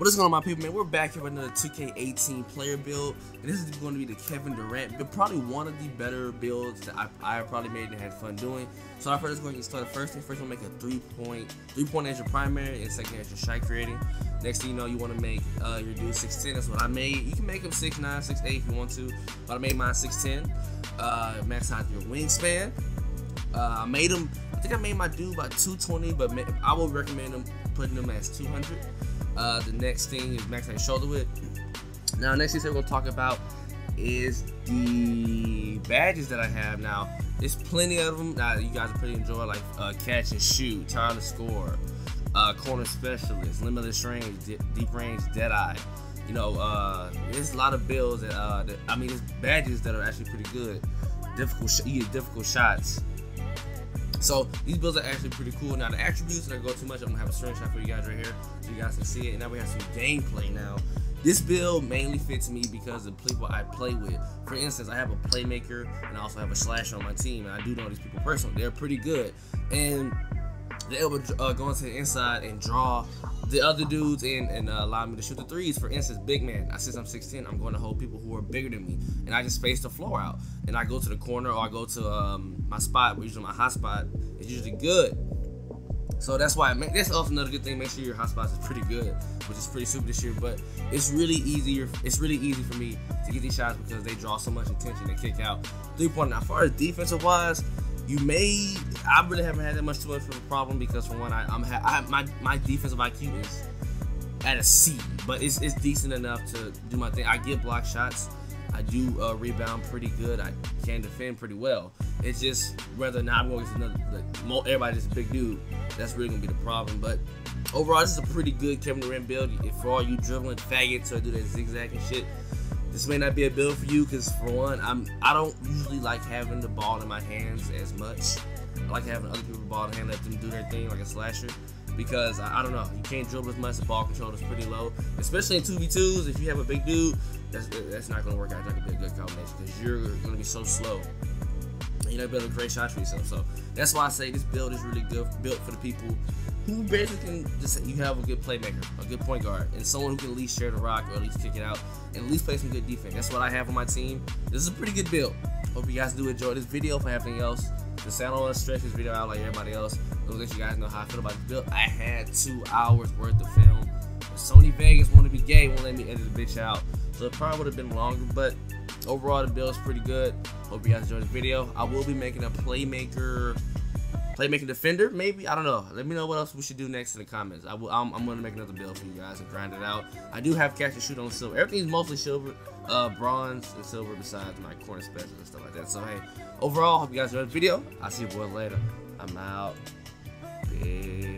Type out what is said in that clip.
What is going on, my people, man? We're back here with another 2K18 player build, and this is going to be the Kevin Durant but Probably one of the better builds that I, I probably made and had fun doing. So, our first going to get started. First thing first, we'll make a three-point, three-point as your primary, and second as your shot creating. Next thing you know, you want to make uh, your dude 6'10". That's what I made. You can make him 6'9", 6'8", if you want to, but I made mine 6'10". Uh, max out your wingspan. Uh, I made him. I think I made my dude about 220, but I would recommend him putting him as 200. Uh, the next thing is max height shoulder width. Now, next thing we're gonna talk about is the badges that I have now. There's plenty of them that you guys are pretty enjoy, like uh, catch and shoot, time to score, uh, corner specialist, limitless range, deep range, dead eye. You know, uh, there's a lot of builds that, uh, that I mean, there's badges that are actually pretty good. Difficult, you get difficult shots. So these builds are actually pretty cool. Now the attributes, I go too much, I'm gonna have a screenshot for you guys right here so you guys can see it. And now we have some gameplay now. This build mainly fits me because of people I play with. For instance, I have a playmaker and I also have a slasher on my team, and I do know these people personally. They're pretty good, and they're able to uh, go into the inside and draw the other dudes in and uh, allow me to shoot the threes. For instance, big man. I since I'm 16, I'm going to hold people who are bigger than me, and I just space the floor out. And I go to the corner or I go to um, my spot, where usually my hot spot. It's usually good. So that's why I make, that's also another good thing. Make sure your hot spots is pretty good, which is pretty super this year. But it's really easier. It's really easy for me to get these shots because they draw so much attention. They kick out three point. Now, as far as defensive wise, you may I really haven't had that much too much of a problem because for one I, I'm ha- I, my my defensive IQ is at a C, but it's, it's decent enough to do my thing. I get block shots. I do uh, rebound pretty good. I can defend pretty well. It's just whether or not I'm going to another. Like, everybody's a big dude. That's really gonna be the problem. But overall, this is a pretty good Kevin Durant build. If for all you dribbling faggots or do that zigzag and shit, this may not be a build for you because for one, I'm I don't usually like having the ball in my hands as much. I like having other people ball in hand, let them do their thing like a slasher. Because I, I don't know, you can't dribble as much. The ball control is pretty low, especially in two v twos. If you have a big dude, that's that's not gonna work out. That could be a good combination because you're gonna be so slow. You're not able to create shots for yourself. So that's why I say this build is really good, built for the people who basically can just you have a good playmaker, a good point guard, and someone who can at least share the rock or at least kick it out and at least play some good defense. That's what I have on my team. This is a pretty good build. Hope you guys do enjoy this video. For anything else, the sound on stretch this video out like everybody else. I'll let you guys know how I feel about this build. I had two hours worth of film. Sony Vegas want to be gay, won't let me edit the bitch out. So it probably would have been longer, but overall the build is pretty good. Hope you guys enjoyed this video. I will be making a playmaker playmaking defender, maybe. I don't know. Let me know what else we should do next in the comments. I will. I'm, I'm gonna make another build for you guys and grind it out. I do have catch and shoot on silver. Everything's mostly silver, uh, bronze and silver besides my corner specials and stuff like that. So hey, overall, hope you guys enjoyed the video. I'll see you boys later. I'm out. Peace.